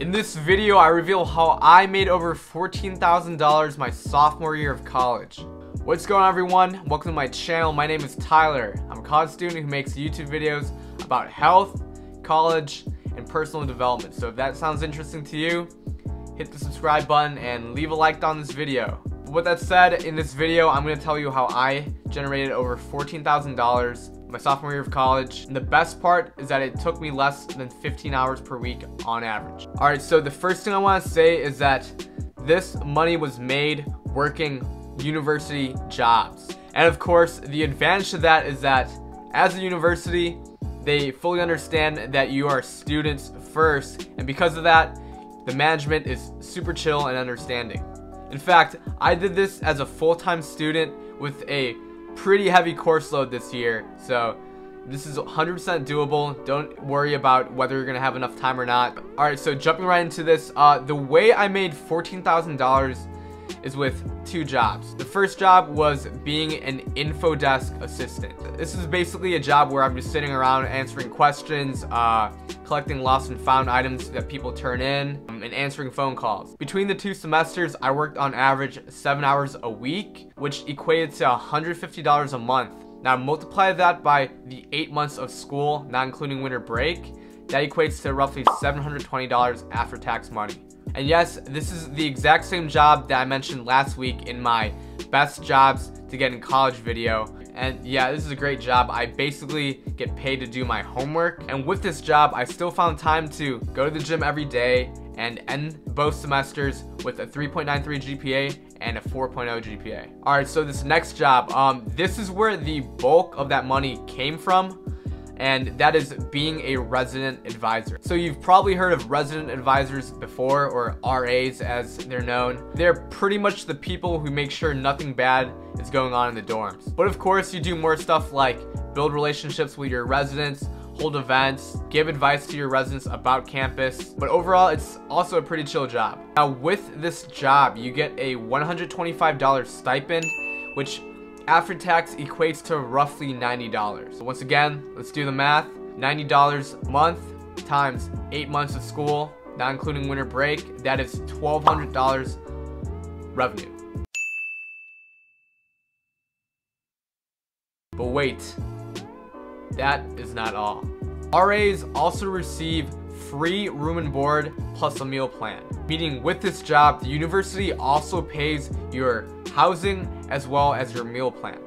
In this video, I reveal how I made over $14,000 my sophomore year of college. What's going on everyone? Welcome to my channel. My name is Tyler. I'm a college student who makes YouTube videos about health, college, and personal development. So if that sounds interesting to you, hit the subscribe button and leave a like on this video. With that said, in this video, I'm going to tell you how I generated over $14,000 my sophomore year of college. And the best part is that it took me less than 15 hours per week on average. All right, so the first thing I want to say is that this money was made working university jobs. And of course, the advantage to that is that as a university, they fully understand that you are students first. And because of that, the management is super chill and understanding. In fact, I did this as a full-time student with a pretty heavy course load this year. So this is 100% doable. Don't worry about whether you're going to have enough time or not. All right, so jumping right into this, uh, the way I made $14,000 is with two jobs. The first job was being an info desk assistant. This is basically a job where I'm just sitting around answering questions, uh, collecting lost and found items that people turn in, um, and answering phone calls. Between the two semesters, I worked on average seven hours a week, which equated to $150 a month. Now multiply that by the eight months of school, not including winter break, that equates to roughly $720 after tax money. And yes, this is the exact same job that I mentioned last week in my best jobs to get in college video. And yeah, this is a great job. I basically get paid to do my homework. And with this job, I still found time to go to the gym every day and end both semesters with a 3.93 GPA and a 4.0 GPA. All right, so this next job, um, this is where the bulk of that money came from and that is being a resident advisor. So you've probably heard of resident advisors before, or RAs as they're known. They're pretty much the people who make sure nothing bad is going on in the dorms. But of course, you do more stuff like build relationships with your residents, hold events, give advice to your residents about campus, but overall it's also a pretty chill job. Now with this job, you get a $125 stipend, which after tax equates to roughly $90. So once again, let's do the math. $90 a month times 8 months of school, not including winter break, that is $1,200 revenue. But wait, that is not all. RAs also receive free room and board plus a meal plan. Meaning with this job, the university also pays your housing as well as your meal plan.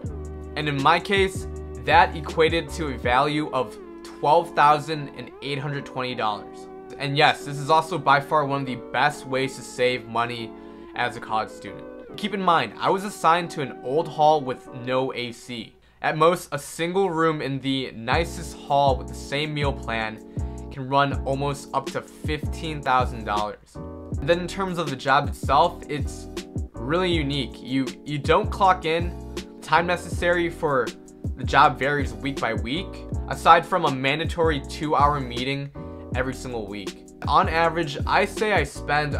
And in my case, that equated to a value of $12,820. And yes, this is also by far one of the best ways to save money as a college student. Keep in mind, I was assigned to an old hall with no AC. At most, a single room in the nicest hall with the same meal plan can run almost up to $15,000. Then in terms of the job itself, it's really unique. You, you don't clock in. Time necessary for the job varies week by week, aside from a mandatory two hour meeting every single week. On average, I say I spend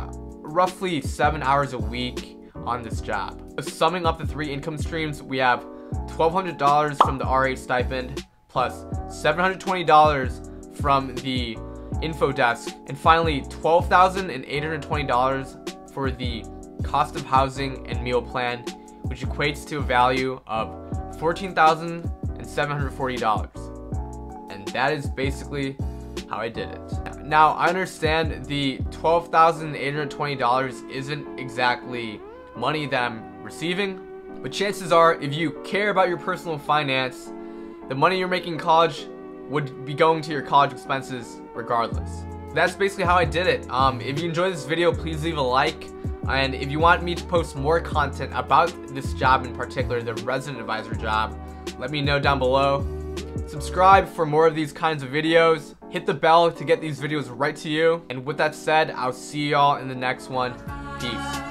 roughly seven hours a week on this job. Summing up the three income streams, we have $1,200 from the RA stipend, plus $720 from the info desk, and finally $12,820 for the cost of housing and meal plan, which equates to a value of $14,740. And that is basically how I did it. Now, I understand the $12,820 isn't exactly money that I'm receiving, but chances are, if you care about your personal finance, the money you're making in college would be going to your college expenses regardless. That's basically how I did it. Um, if you enjoyed this video, please leave a like. And if you want me to post more content about this job in particular, the resident advisor job, let me know down below. Subscribe for more of these kinds of videos. Hit the bell to get these videos right to you. And with that said, I'll see y'all in the next one. Peace.